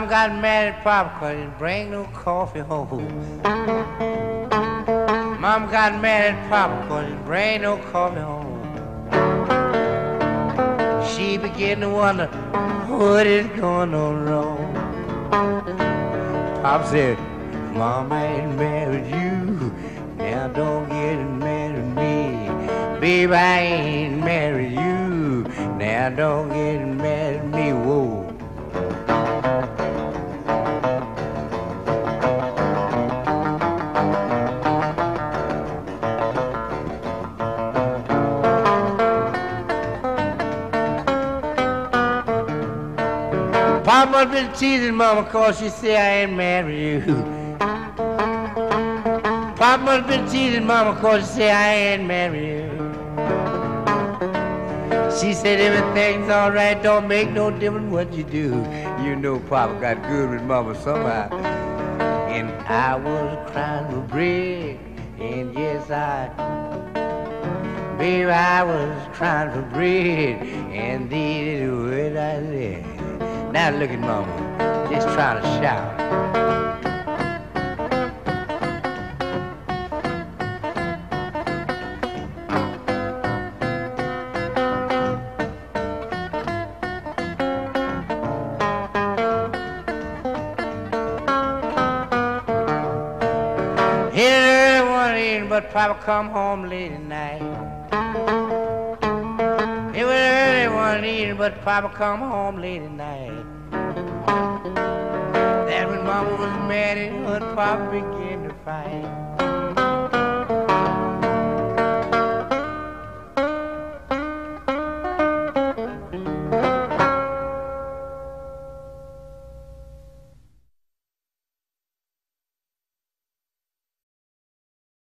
got mad at Papa cause he bring no coffee home. Mom got mad at Papa cause he bring no coffee home. She began to wonder what is going on wrong. Pop said, Mom ain't married you. Now don't get mad at me. Baby, I ain't married you. Now don't get mad at me. Whoa. Papa been teasing Mama cause she say I ain't married you. Papa been teasing Mama cause she say I ain't married you. She said everything's alright, don't make no difference what you do. You know Papa got good with Mama somehow. And I was crying for bread, and yes I Baby, I was crying for bread, and are the words I said. Now look at Mama, just trying to shout. But Papa come home late at night. It was one evening, but Papa come home late at night. That when Mama was mad and her Papa began to fight.